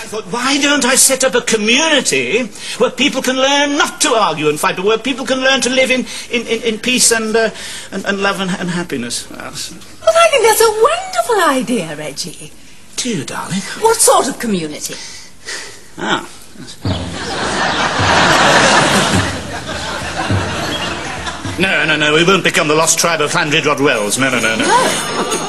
I thought, why don't I set up a community where people can learn not to argue and fight, but where people can learn to live in, in, in, in peace and, uh, and, and love and, and happiness? Well, I think that's a wonderful idea, Reggie. do you, darling? What sort of community? Ah. No, no, no, we won't become the lost tribe of Llandrindod Wells. No, no, no, no. no.